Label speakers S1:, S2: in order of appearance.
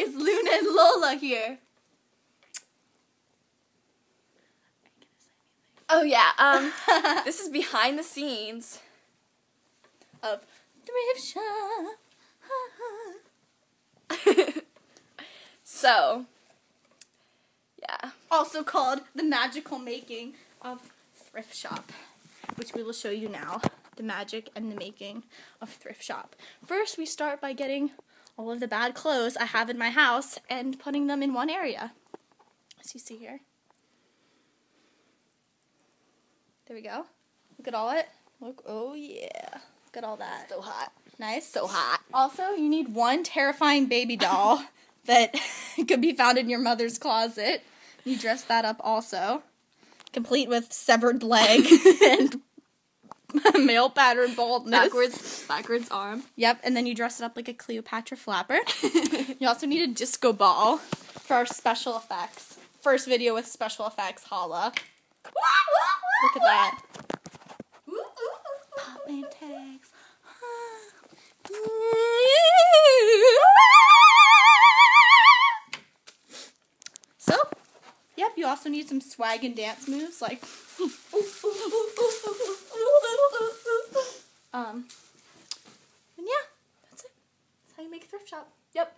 S1: is Luna and Lola here.
S2: Oh yeah. Um, this is behind the scenes.
S1: Of thrift shop.
S2: so, yeah.
S1: also called the magical making of thrift shop, which we will show you now. The magic and the making of thrift shop. First, we start by getting all of the bad clothes I have in my house and putting them in one area. As you see here. There we go. Look at all it. Look, oh yeah. Look at all that.
S2: So hot.
S1: Nice.
S2: So hot.
S1: Also, you need one terrifying baby doll that could be found in your mother's closet. You dress that up also, complete with severed leg and male pattern baldness.
S2: Backwards, backwards arm.
S1: Yep, and then you dress it up like a Cleopatra flapper. you also need a disco ball for our special effects. First video with special effects, holla. Look at that. Tags. So, yep, you also need some swag and dance moves like um and yeah, shop.
S2: Yep.